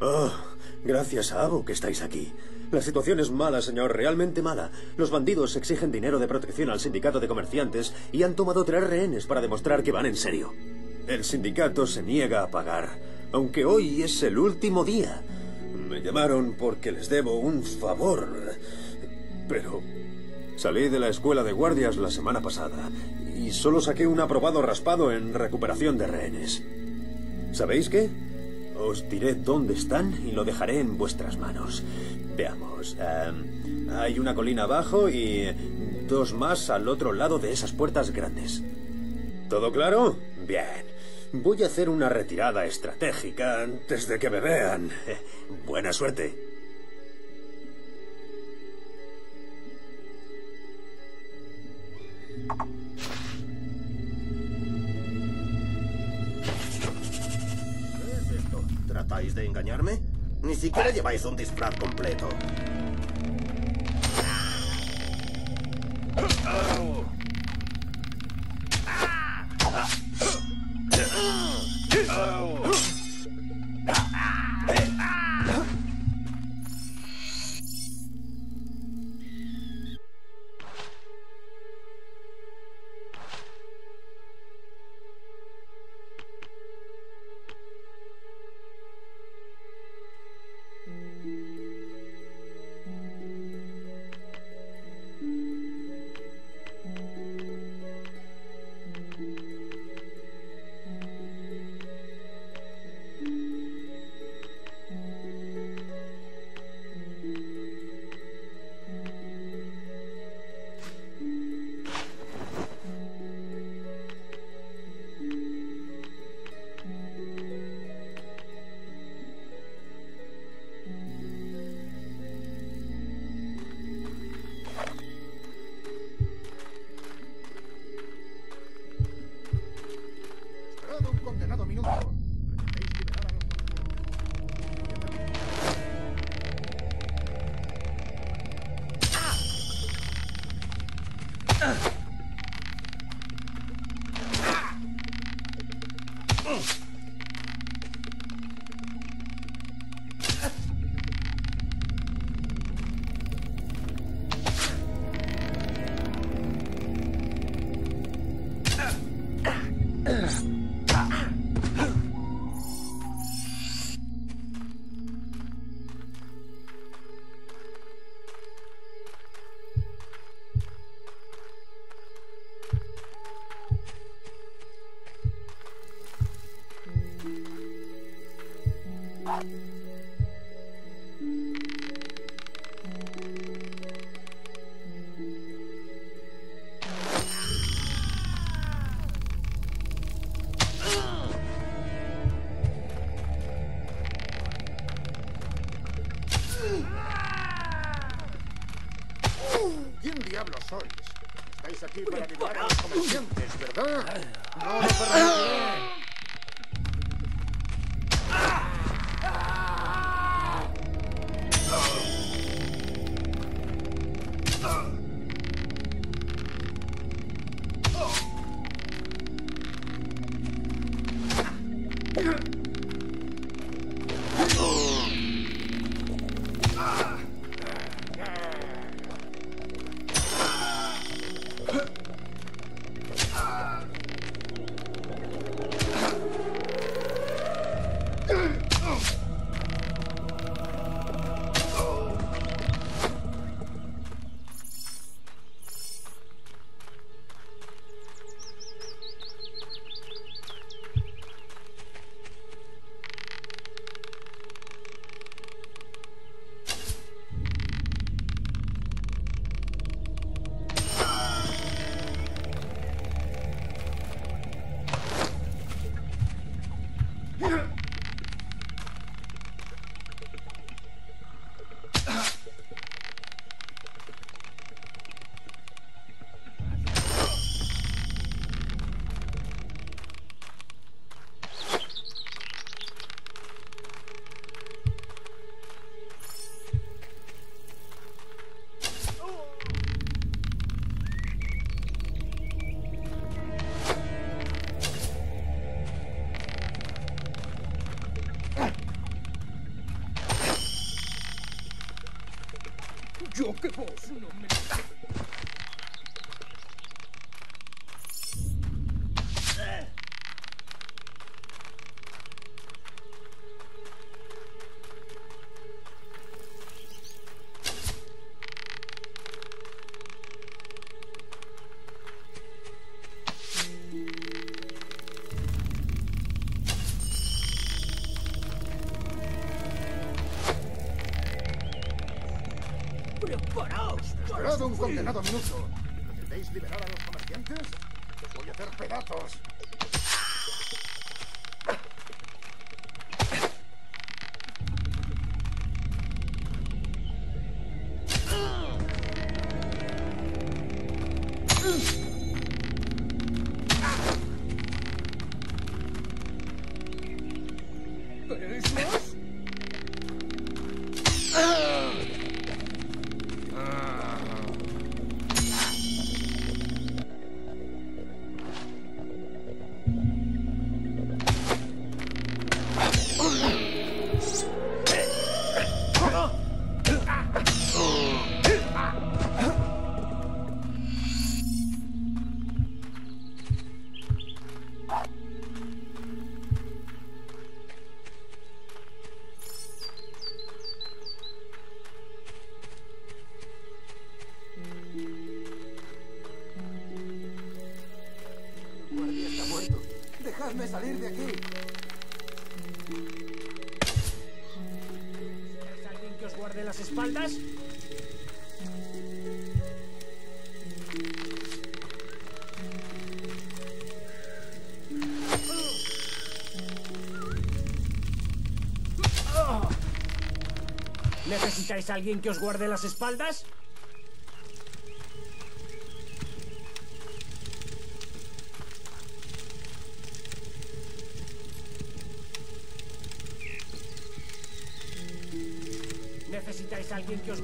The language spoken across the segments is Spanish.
Oh, gracias a Abo que estáis aquí. La situación es mala, señor, realmente mala. Los bandidos exigen dinero de protección al sindicato de comerciantes y han tomado tres rehenes para demostrar que van en serio. El sindicato se niega a pagar, aunque hoy es el último día. Me llamaron porque les debo un favor. Pero salí de la escuela de guardias la semana pasada y solo saqué un aprobado raspado en recuperación de rehenes. ¿Sabéis qué? Os diré dónde están y lo dejaré en vuestras manos. Veamos. em, hay una colina abajo y dos más al otro lado de esas puertas grandes. ¿Todo claro? Bien. Voy a hacer una retirada estratégica antes de que me vean. Buena suerte. ¿Tratáis de engañarme? Ni siquiera lleváis un disfraz completo. Mm. Diablos sois? Estáis aquí para liberar a los comerciantes, ¿verdad? No lo permitiré. Yo que sufrir! condenado minuto. Dejadme salir de aquí. ¿Es alguien que os guarde las espaldas? ¿Necesitáis alguien que os guarde las espaldas?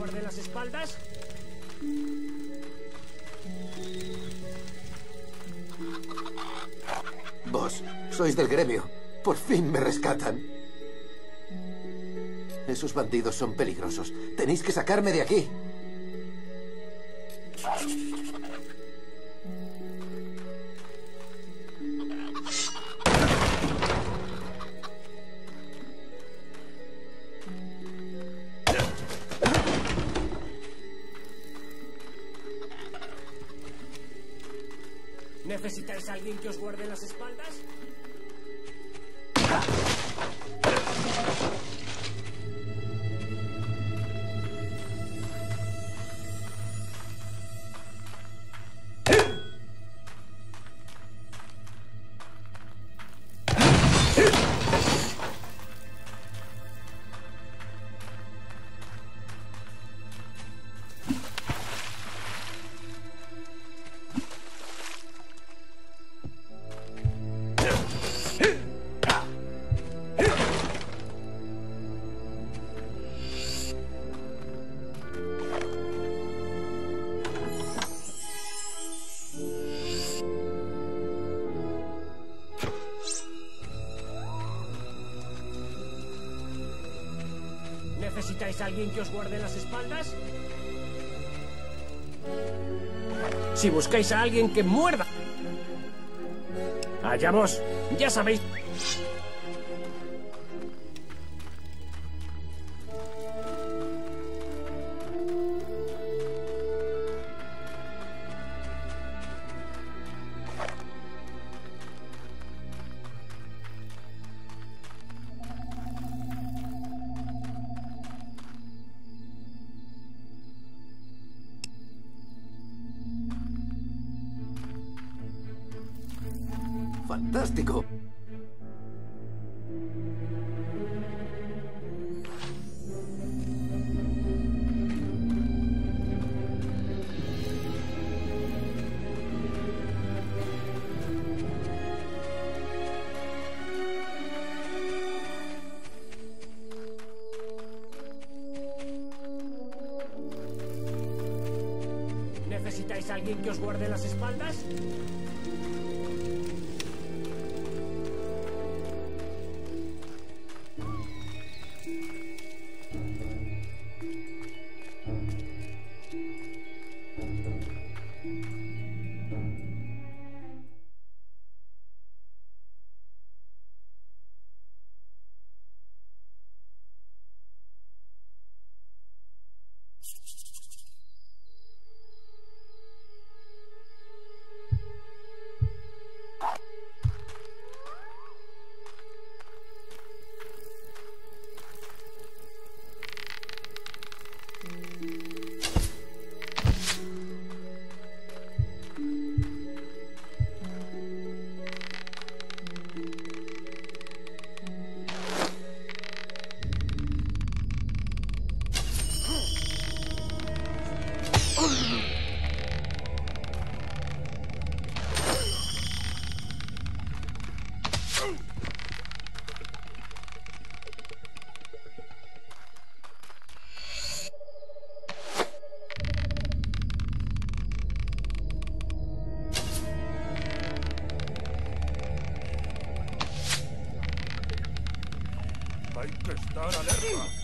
Guarde las espaldas? Vos, sois del gremio. Por fin me rescatan. Esos bandidos son peligrosos. Tenéis que sacarme de aquí. ¿Necesitáis alguien que os guarde las espaldas? ¿Necesitáis alguien que os guarde las espaldas? Si buscáis a alguien que muerda. Allá vos, ya sabéis. ¿Necesitáis alguien que os guarde las espaldas? Estar alerta.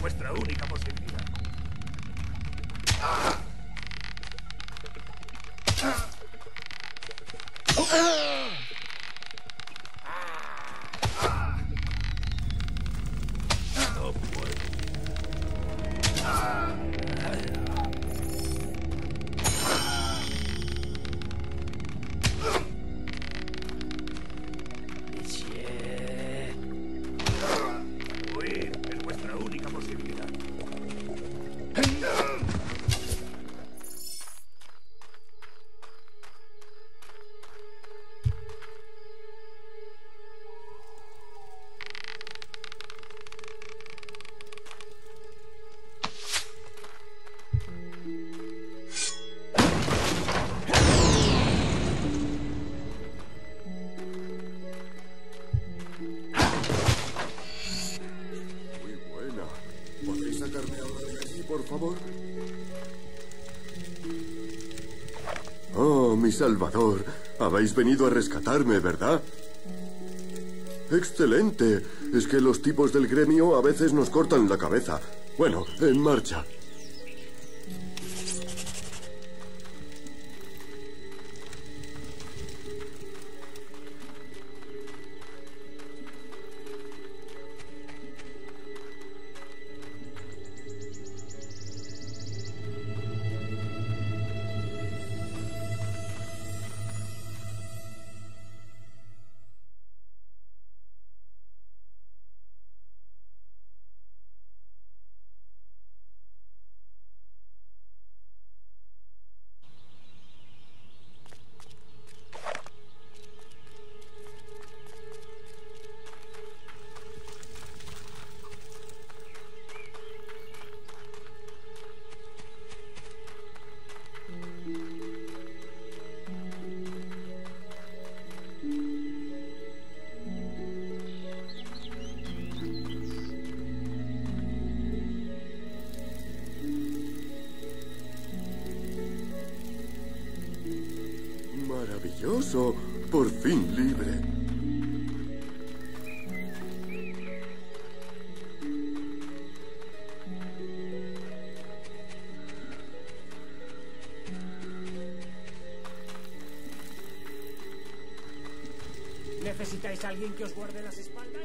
Vuestra única posibilidad. Salvador. Habéis venido a rescatarme, ¿verdad? Excelente. Es que los tipos del gremio a veces nos cortan la cabeza. Bueno, en marcha. Por fin libre. ¿Necesitáis a alguien que os guarde las espaldas?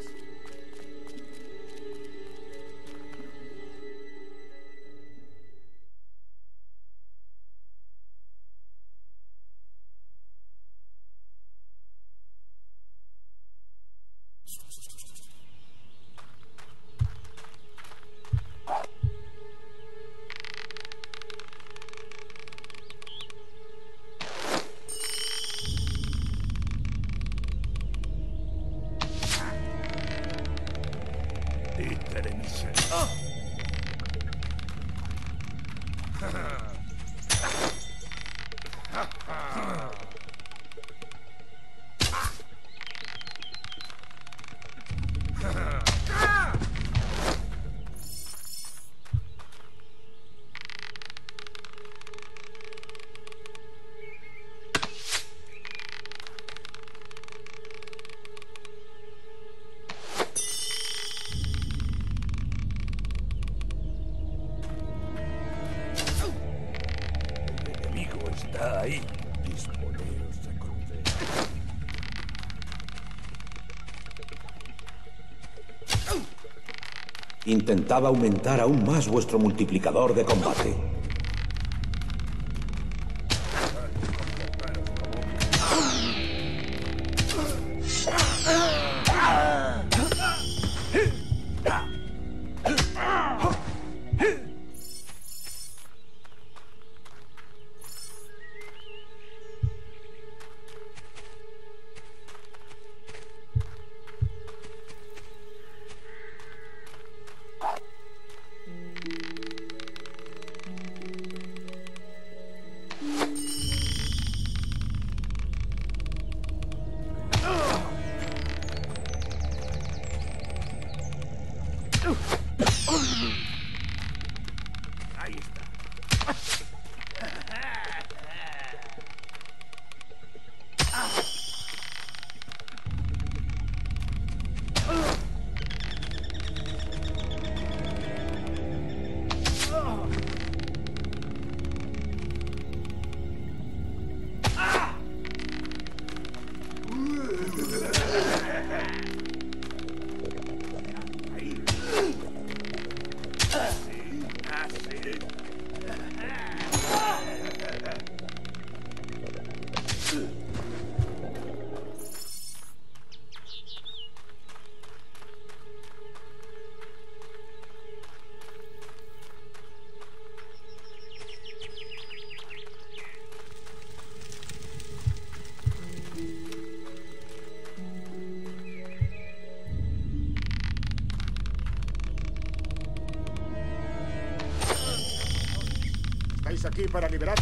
El Intentad aumentar aún más vuestro multiplicador de combate. Estáis aquí para liberar.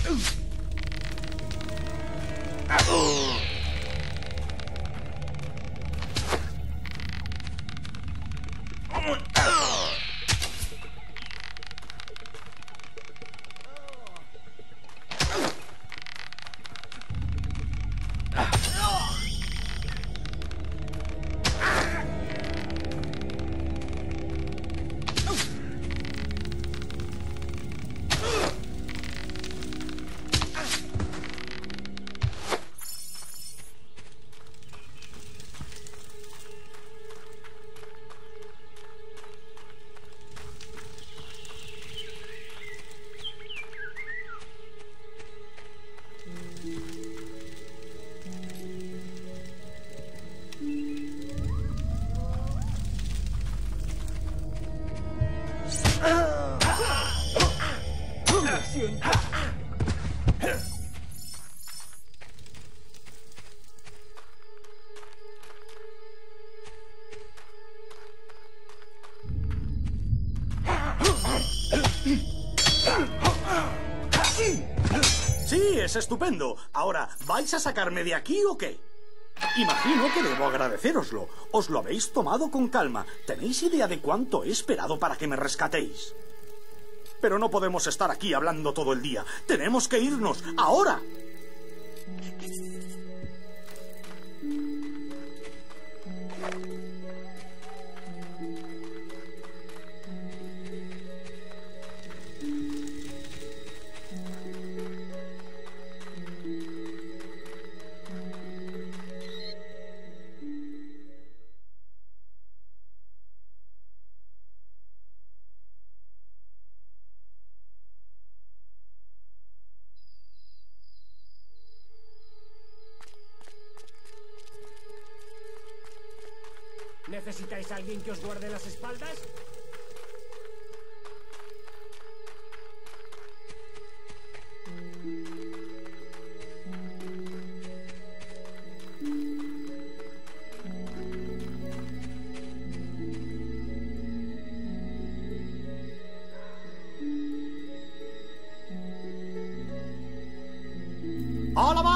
Es estupendo. Ahora, ¿vais a sacarme de aquí o qué? Imagino que debo agradecéroslo. Os lo habéis tomado con calma. ¿Tenéis idea de cuánto he esperado para que me rescatéis? Pero no podemos estar aquí hablando todo el día. Tenemos que irnos. ¡Ahora!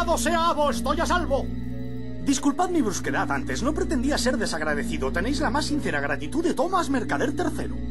¡Alabado sea Abo! ¡Estoy a salvo! Disculpad mi brusquedad antes, no pretendía ser desagradecido. Tenéis la más sincera gratitud de Thomas Mercader III.